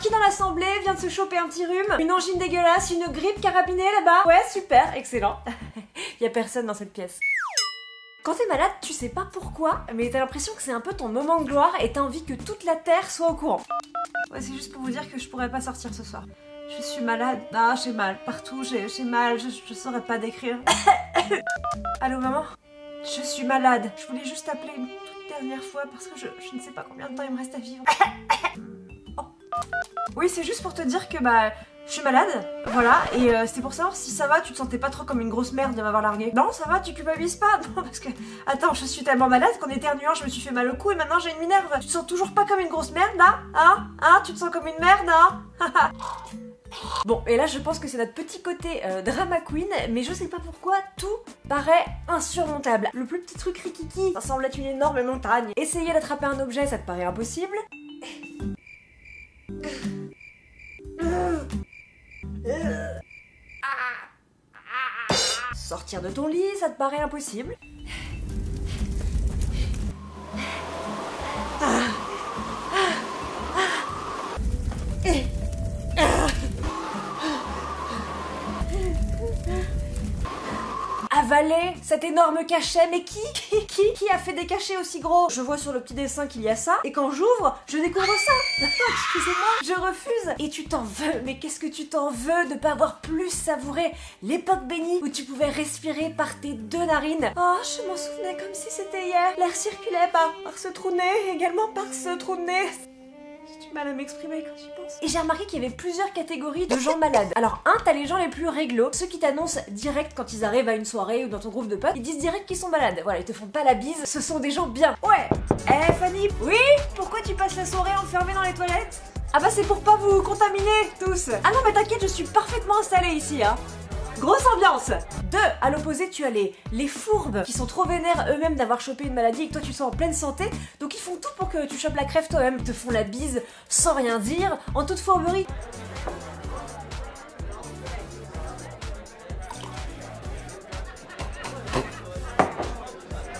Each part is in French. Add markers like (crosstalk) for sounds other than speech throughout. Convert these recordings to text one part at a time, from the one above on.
Qui dans l'assemblée vient de se choper un petit rhume Une angine dégueulasse Une grippe carabinée là-bas Ouais, super, excellent. (laughs) y a personne dans cette pièce. Quand t'es malade, tu sais pas pourquoi, mais t'as l'impression que c'est un peu ton moment de gloire et t'as envie que toute la terre soit au courant. Ouais, c'est juste pour vous dire que je pourrais pas sortir ce soir. Je suis malade. Ah, j'ai mal. Partout, j'ai j'ai mal. Je, je saurais pas décrire. (laughs) Allô, maman? Je suis malade. Je voulais juste t'appeler une toute dernière fois parce que je, je ne sais pas combien de temps il me reste à vivre. (laughs) Oui, c'est juste pour te dire que bah. Je suis malade, voilà, et euh, c'était pour savoir si ça va, tu te sentais pas trop comme une grosse merde de m'avoir largué. Non, ça va, tu culpabilises pas (laughs) Non, parce que, attends, je suis tellement malade qu'en éternuant, je me suis fait mal au cou et maintenant j'ai une minerve. Tu te sens toujours pas comme une grosse merde, là Hein? Hein? Tu te sens comme une merde, hein? (laughs) Bon, et là je pense que c'est notre petit côté euh, drama queen, mais je sais pas pourquoi tout paraît insurmontable. Le plus petit truc rikiki, ça semble être une énorme montagne. Essayer d'attraper un objet, ça te paraît impossible. Sortir de ton lit, ça te paraît impossible? Cet énorme cachet, mais qui Qui Qui Qui a fait des cachets aussi gros Je vois sur le petit dessin qu'il y a ça, et quand j'ouvre, je découvre ça. (laughs) Excusez-moi, je refuse. Et tu t'en veux, mais qu'est-ce que tu t'en veux de pas avoir plus savouré l'époque bénie où tu pouvais respirer par tes deux narines? Oh, je m'en souvenais comme si c'était hier. L'air circulait par, par ce trou de nez, également par ce trou de nez j'ai du mal à m'exprimer quand j'y pense. Et j'ai remarqué qu'il y avait plusieurs catégories de gens malades. Alors, un, t'as les gens les plus réglo, ceux qui t'annoncent direct quand ils arrivent à une soirée ou dans ton groupe de potes, ils disent direct qu'ils sont malades. Voilà, ils te font pas la bise, ce sont des gens bien. Ouais Eh Fanny Oui? Pourquoi tu passes la soirée enfermée dans les toilettes? Ah bah c'est pour pas vous contaminer tous Ah non mais t'inquiète, je suis parfaitement installée ici, hein Grosse ambiance. Deux, à l'opposé, tu as les, les fourbes qui sont trop vénères eux-mêmes d'avoir chopé une maladie et que toi tu sens en pleine santé, donc ils font tout pour que tu chopes la crève toi-même, te font la bise sans rien dire, en toute fourberie.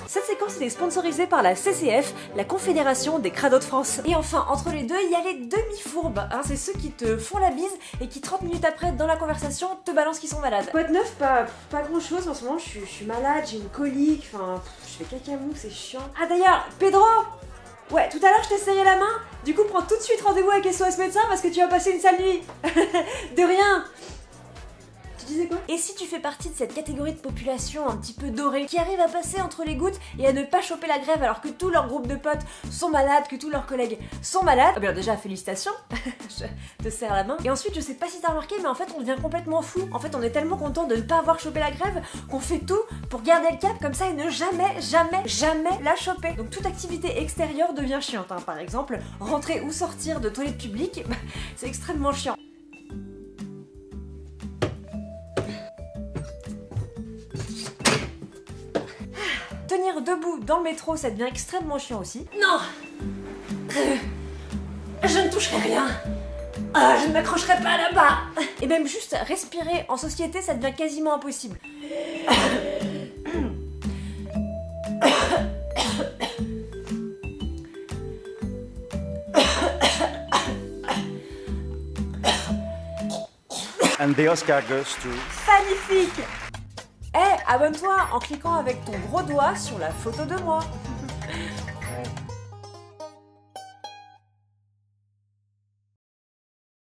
Cette séquence est sponsorisée par la CCF, la Confédération des Crados de France. Et enfin, entre les deux, il y a les demi-fourbes. Hein, c'est ceux qui te font la bise et qui 30 minutes après, dans la conversation, te balancent qu'ils sont malades. Quoi de neuf Pas, pas grand chose en ce moment, je suis, je suis malade, j'ai une colique, enfin, je fais caca mou, c'est chiant. Ah d'ailleurs, Pedro Ouais, tout à l'heure je t'essayais la main, du coup prends tout de suite rendez-vous avec SOS médecin parce que tu vas passer une sale nuit. (laughs) de rien Et si tu fais partie de cette catégorie de population un petit peu dorée qui arrive à passer entre les gouttes et à ne pas choper la grève alors que tout leur groupe de potes sont malades, que tous leurs collègues sont malades, eh bien déjà félicitations, (laughs) je te serre la main. Et ensuite, je sais pas si t'as remarqué, mais en fait, on devient complètement fou. En fait, on est tellement content de ne pas avoir chopé la grève qu'on fait tout pour garder le cap comme ça et ne jamais, jamais, jamais la choper. Donc toute activité extérieure devient chiante. hein. Par exemple, rentrer ou sortir de toilettes publiques, (laughs) c'est extrêmement chiant. Tenir debout dans le métro, ça devient extrêmement chiant aussi. Non Je ne toucherai rien Ah, Je ne m'accrocherai pas là-bas Et même juste respirer en société, ça devient quasiment impossible. And the Oscar goes to. Magnifique Abonne-toi en cliquant avec ton gros doigt sur la photo de moi. (laughs)